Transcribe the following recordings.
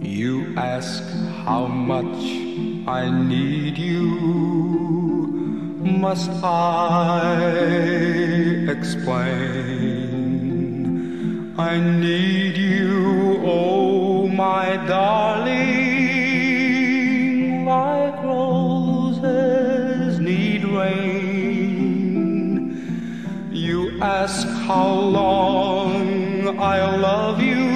You ask how much I need you. Must I explain? I need you, ask how long I'll love you.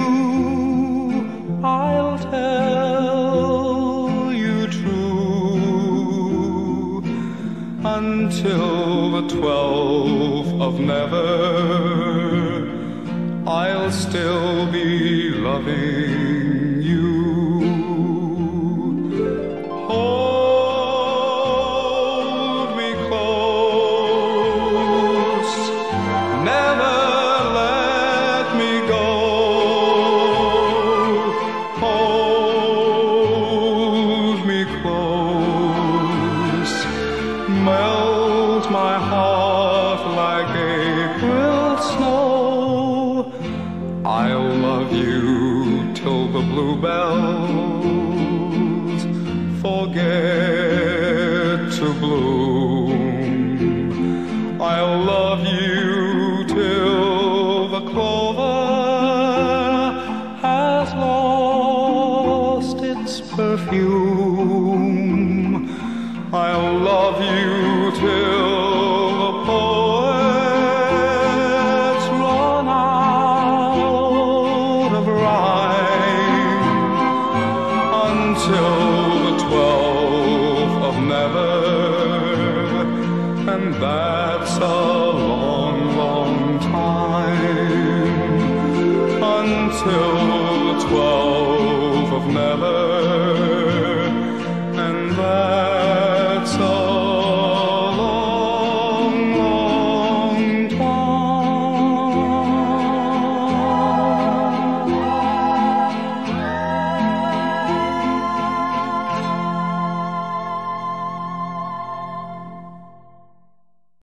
I'll tell you true until the twelfth of never. I'll still be loving melt my heart like April snow. I'll love you till the bluebells forget to bloom. I'll love you till the clover has lost its perfume. You till the poets run out of rhyme until the twelfth of never, and that's a long, long time until the twelfth of never.